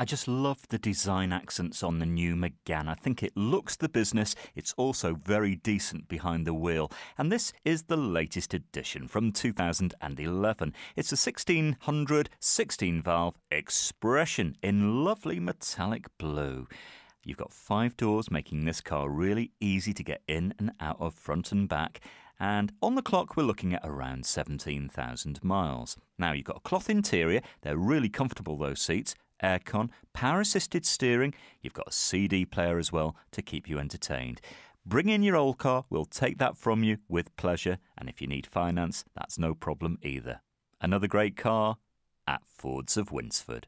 I just love the design accents on the new Megane. I think it looks the business. It's also very decent behind the wheel. And this is the latest edition from 2011. It's a 1600 16 valve expression in lovely metallic blue. You've got five doors, making this car really easy to get in and out of front and back. And on the clock, we're looking at around 17,000 miles. Now, you've got a cloth interior. They're really comfortable, those seats aircon, power assisted steering. You've got a CD player as well to keep you entertained. Bring in your old car, we'll take that from you with pleasure. And if you need finance, that's no problem either. Another great car at Fords of Winsford.